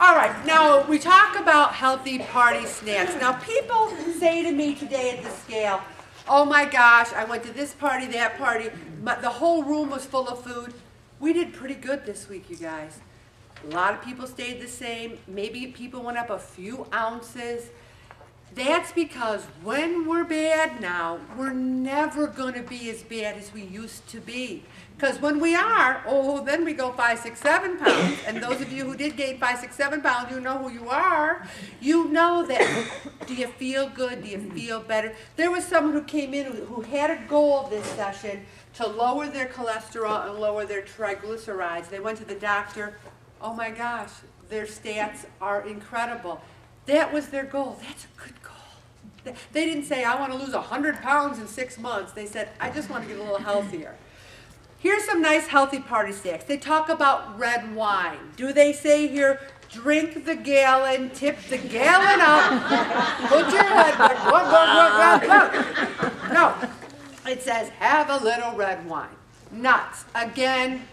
All right, now we talk about healthy party snacks. Now, people say to me today at the scale, oh my gosh, I went to this party, that party, but the whole room was full of food. We did pretty good this week, you guys. A lot of people stayed the same. Maybe people went up a few ounces. That's because when we're bad now, we're never going to be as bad as we used to be. Because when we are, oh, then we go five, six, seven pounds. And those of you who did gain five, six, seven pounds, you know who you are. You know that. Do you feel good? Do you feel better? There was someone who came in who had a goal this session to lower their cholesterol and lower their triglycerides. They went to the doctor. Oh my gosh, their stats are incredible. That was their goal. That's a good goal. They- didn't say, I want to lose 100 pounds in six months. They said, I just want to get a little healthier. Here's some nice healthy party snacks. They talk about red wine. Do they say here, drink the gallon, tip the gallon up, put your head back, glug, glug, glug, glug. No, it says have a little red wine. Nuts. Again,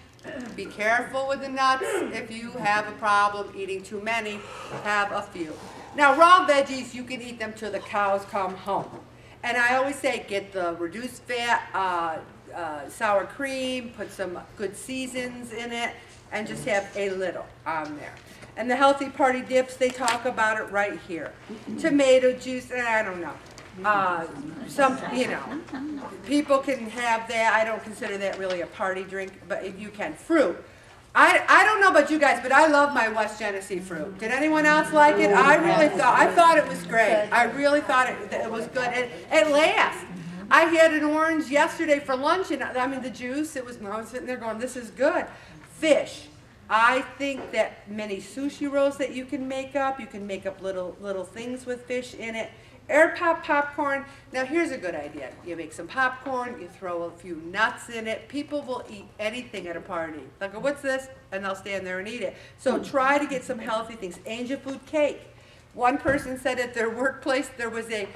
be careful with the nuts. If you have a problem eating too many, have a few. Now, raw veggies, you can eat them till the cows come home. And I always say get the reduced fat uh, uh, sour cream, put some good seasons in it, and just have a little on there. And the healthy party dips, they talk about it right here. Tomato juice, I don't know. Uh, some, you know, people can have that. I don't consider that really a party drink, but if you can, fruit. I, I don't know about you guys, but I love my West Genesee fruit. Did anyone else like it? I really thought I thought it was great. I really thought it, it was good. It, it lasts. I had an orange yesterday for lunch, and I mean the juice. It was. I was sitting there going, "This is good." Fish. I think that many sushi rolls that you can make up. You can make up little little things with fish in it. Air pop popcorn. Now here's a good idea. You make some popcorn, you throw a few nuts in it. People will eat anything at a party. They'll go, what's this? And they'll stand there and eat it. So try to get some healthy things. Angel food cake. One person said at their workplace there was a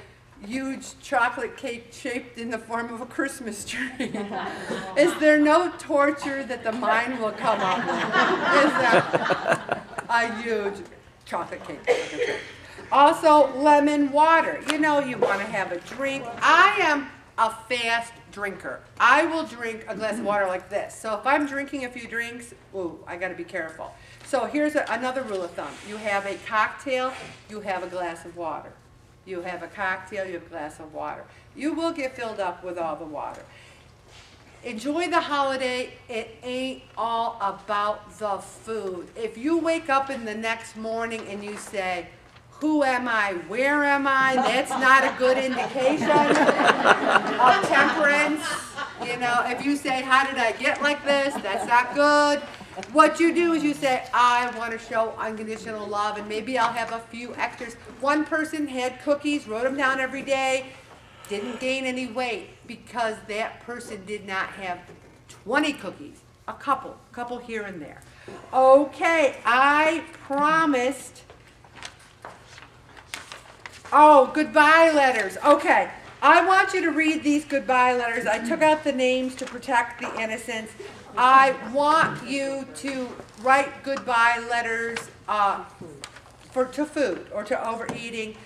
huge chocolate cake shaped in the form of a Christmas tree. Is there no torture that the mind will come up with? Is that a huge chocolate cake? Also, lemon water. You know, you want to have a drink. I am a fast drinker. I will drink a glass of water like this. So if I'm drinking a few drinks, ooh, I got to be careful. So here's a, another rule of thumb. You have a cocktail, you have a glass of water. You have a cocktail, you have a glass of water. You will get filled up with all the water. Enjoy the holiday. It ain't all about the food. If you wake up in the next morning and you say, who am I? Where am I? That's not a good indication of temperance. You know, if you say, how did I get like this? That's not good. What you do is you say, I want to show unconditional love and maybe I'll have a few extras. One person had cookies, wrote them down every day, didn't gain any weight because that person did not have 20 cookies. A couple, a couple here and there. Okay, I promised Oh, goodbye letters. Okay. I want you to read these goodbye letters. I took out the names to protect the innocents. I want you to write goodbye letters uh, for to food or to overeating.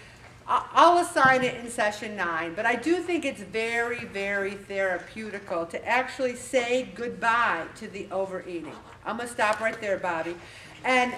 I'll assign it in session nine, but I do think it's very, very therapeutical to actually say goodbye to the overeating. I'm gonna stop right there, Bobby. And